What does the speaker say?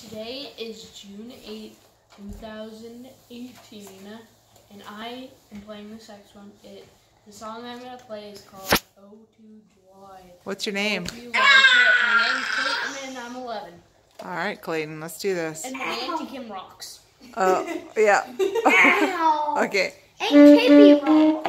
Today is June 8th, 2018, and I am playing the next one. It The song I'm going to play is called Oh to Joy. What's your name? Hope you like it. My name's Clayton, and I'm 11. All right, Clayton, let's do this. And my Auntie Kim rocks. Oh, yeah. Okay. Ain't Kippy wrong.